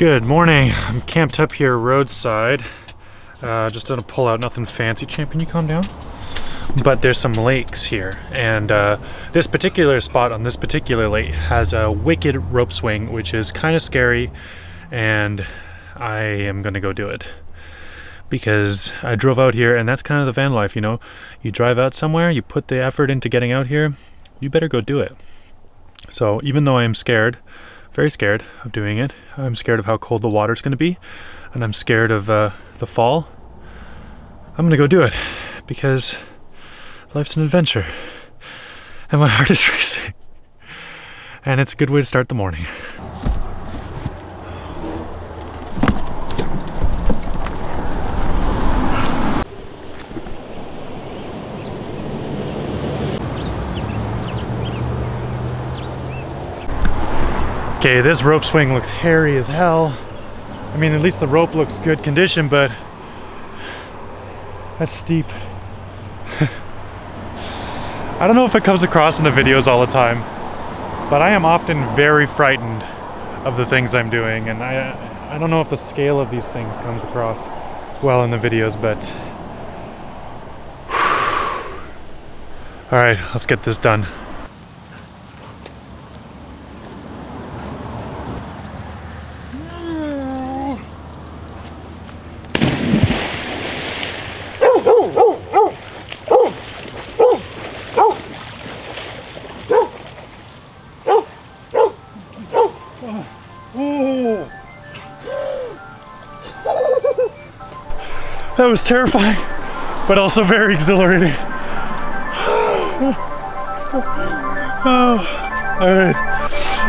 Good morning. I'm camped up here roadside. Uh, just gonna pull out nothing fancy. Champ, can you calm down? But there's some lakes here, and uh, this particular spot on this particular lake has a wicked rope swing, which is kind of scary, and I am gonna go do it because I drove out here, and that's kind of the van life, you know. You drive out somewhere, you put the effort into getting out here, you better go do it. So even though I am scared, very scared of doing it. I'm scared of how cold the water's gonna be, and I'm scared of uh, the fall. I'm gonna go do it because life's an adventure, and my heart is racing. And it's a good way to start the morning. Okay, this rope swing looks hairy as hell. I mean, at least the rope looks good condition, but that's steep. I don't know if it comes across in the videos all the time, but I am often very frightened of the things I'm doing, and I, I don't know if the scale of these things comes across well in the videos, but all right, let's get this done. That was terrifying, but also very exhilarating. Oh, all right,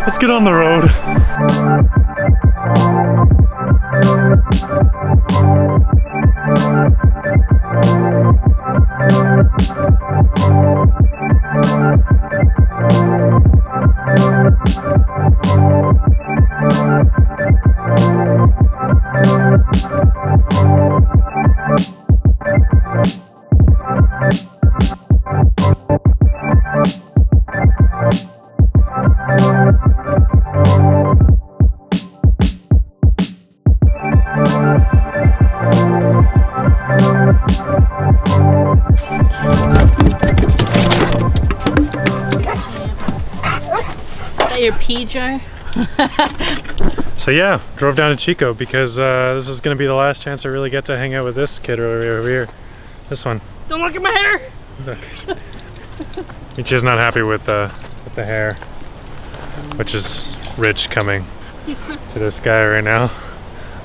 let's get on the road. That your jar? So yeah, drove down to Chico because uh, this is gonna be the last chance I really get to hang out with this kid over here. This one. Don't look at my hair! Look. Michi's not happy with, uh, with the hair, which is rich coming to this guy right now.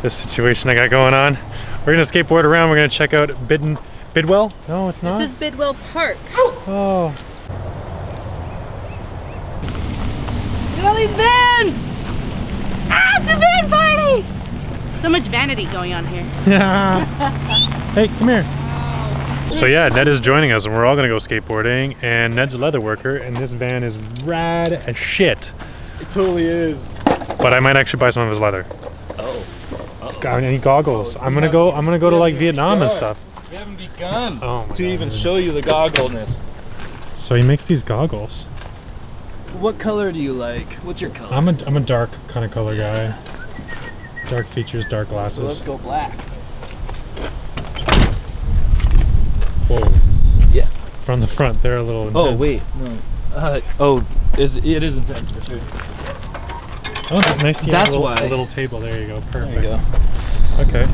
This situation I got going on. We're gonna skateboard around. We're gonna check out Bidden, Bidwell? No, it's not. This is Bidwell Park. Oh, Look all these vans! Ah, it's a van party! So much vanity going on here. yeah. hey, come here. So yeah, Ned is joining us and we're all gonna go skateboarding and Ned's a leather worker and this van is rad as shit. It totally is. But I might actually buy some of his leather. Oh. Got any goggles? I'm gonna go I'm gonna go to like Vietnam and stuff. We haven't begun Oh my to God, even dude. show you the goggleness. So he makes these goggles. What color do you like? What's your color? I'm a I'm a dark kind of color guy. Dark features, dark so let's go black. Whoa. Yeah. From the front, they're a little intense. Oh wait, no. Uh, oh, is it is intense for sure. Oh, that's nice to That's a little, why. a little table. There you go. Perfect. There you go. Okay.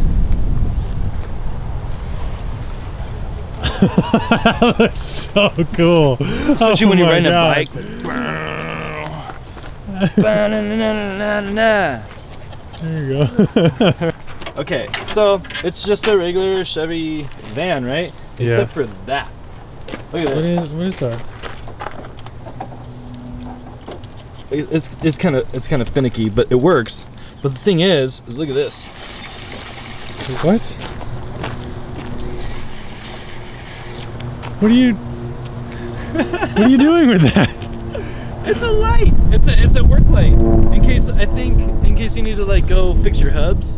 That's so cool. Especially Oh when you're riding God. a bike. There you go. okay, so it's just a regular Chevy van, right? Yeah. Except for that. Look at this. is, what is that? It's it's kind of it's kind of finicky, but it works. But the thing is, is look at this. What? What are you? what are you doing with that? It's a light. It's a it's a work light. In case I think in case you need to like go fix your hubs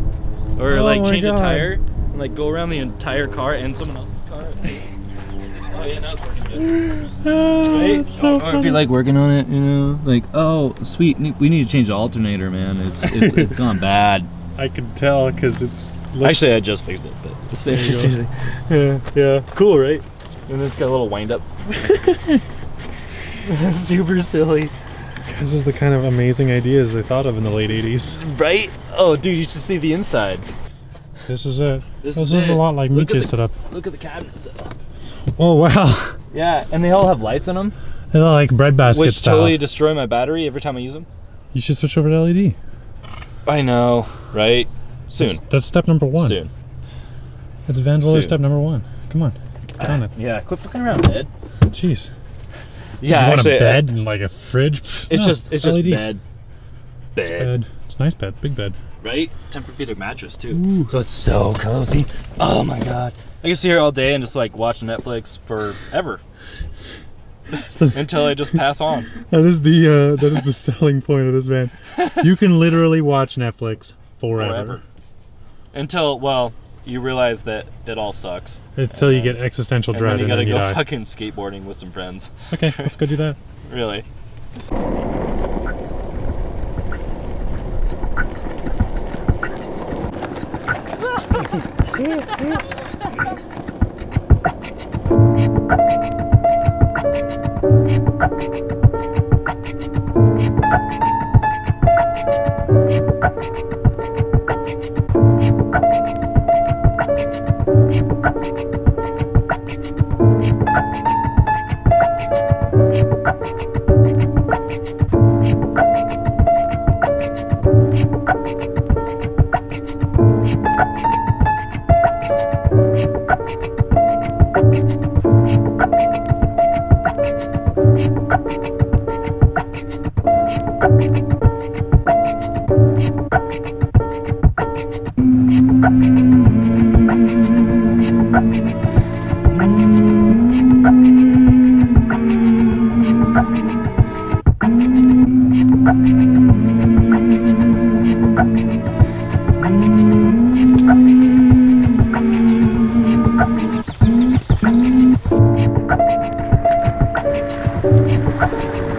or Oh like change God. a tire and like go around the entire car and someone else's car. oh yeah, now it's working good. Ah, oh, Right? so or if you're like working on it, you know, like oh sweet, we need to change the alternator, man. It's it's, it's gone bad. I can tell because it's looks- Actually, I just fixed it, but There you go. seriously. Yeah, yeah. Cool, right? And then it's got a little wind up. Super silly. this is the kind of amazing ideas they thought of in the late 80s. Right? Oh, dude, you should see the inside. This is it. This This, is is, a lot like Look at Michi's the- setup. Look at the cabinets though. Oh wow. Yeah, and they all have lights in them, They're like bread basket which style. totally destroy my battery every time I use them. You should switch over to LED. I know, right? Soon. That's, that's step number one. Soon. It's Van Soon. step number one. Come on. Ah, Get on it. Yeah, quit fucking around, bed. Jeez. Yeah, you want actually, a bed and like a fridge? It's No, just it's just LEDs. bed. It's bed. It's a nice bed. Big bed. right? Tempur-Pedic mattress too. Ooh. So it's so cozy. Oh my god. I can sit here all day and just like watch Netflix forever the- until I just pass on. that is the uh, that is the selling point of this van. You can literally watch Netflix forever, Forever. Until well, you realize that it all sucks. until you get existential And dread then you gotta then you go die. fucking skateboarding with some friends. Okay, let's go do that. Really. か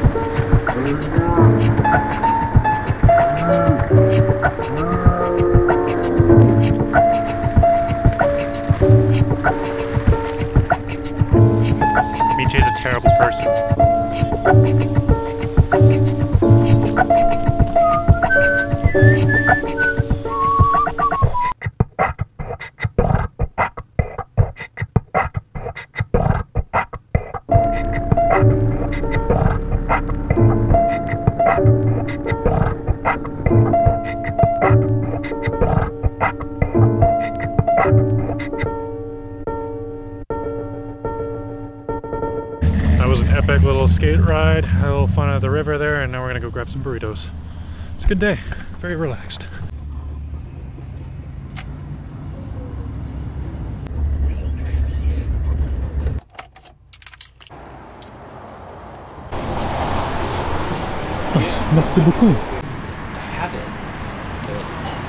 epic little skate ride, had a little fun at the river there, and now we're gonna go grab some burritos. It's a good day, very relaxed. Merci beaucoup. Have it.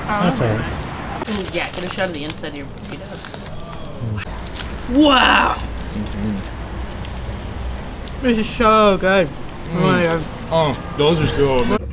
Oh. That's alright. Yeah, get a shot of the inside of your burritos. Mm. Wow! Mm-hmm. This is so good. Oh my god. Oh, those are so